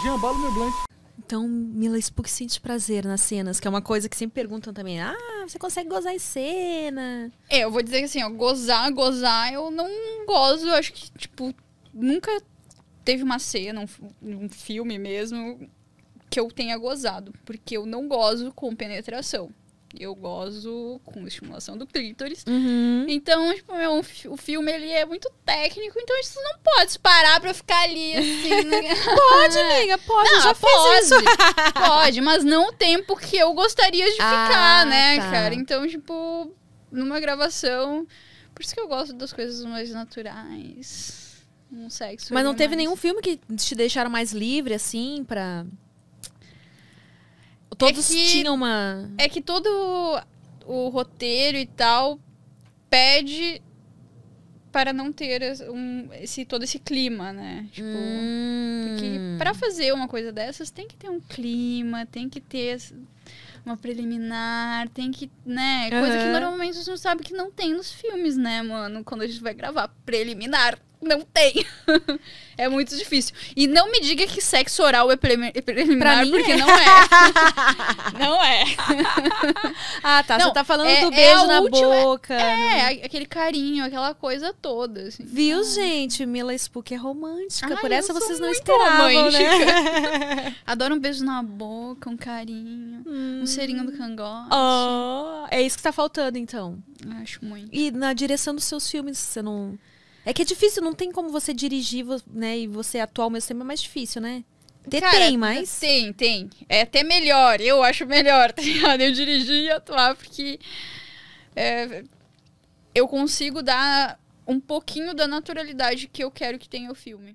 Jambalo meu. Então, Mila Spook sente prazer nas cenas, que é uma coisa que sempre perguntam também. Ah, você consegue gozar em cena? É, eu vou dizer que assim, ó, gozar, gozar, eu não gozo. Eu acho que, tipo, nunca teve uma cena, um, um filme mesmo, que eu tenha gozado. Porque eu não gozo com penetração. Eu gozo com estimulação do clítoris. Uhum. Então, tipo, meu, o filme ele é muito técnico, então você não pode parar pra ficar ali assim. Pode, amiga, pode. Não, já pode, fiz isso. pode, mas não o tempo que eu gostaria de Ah, ficar, né, tá. cara? Então, tipo, numa gravação. Por isso que eu gosto das coisas mais naturais. Um sexo. Mas não teve mais- nenhum filme que te deixaram mais livre, assim, pra. Todos que- tinham uma. É que todo o roteiro e tal pede para não ter um, esse, todo esse clima, né? Tipo. Porque Hum. pra fazer uma coisa dessas tem que ter um clima, tem que ter uma preliminar, tem que, né? Coisa que Aham. normalmente a gente sabe que não tem nos filmes, né, mano? Quando a gente vai gravar preliminar, não tem. é muito difícil. E não me diga que sexo oral é é preliminar, Pra mim porque é. não é. não é. Ah, tá. Não, você tá falando é- do é beijo a na última- boca. É, a- aquele carinho, aquela coisa toda, assim. Viu, gente? Mila Spook é romântica. Ai, Por essa vocês não esperavam, né? Adoro um beijo na boca, um carinho, um serinho do cangote. Oh, é isso que tá faltando, então. Acho muito. E na direção dos seus filmes, você não. É que é difícil, não tem como você dirigir, né? E você atuar ao mesmo tempo é mais difícil, né? Ter Cara, tem, mas. Tem, tem. É até melhor. Eu acho melhor, tá ligado? Eu dirigir e atuar, porque é, eu consigo dar um pouquinho da naturalidade que eu quero que tenha o filme.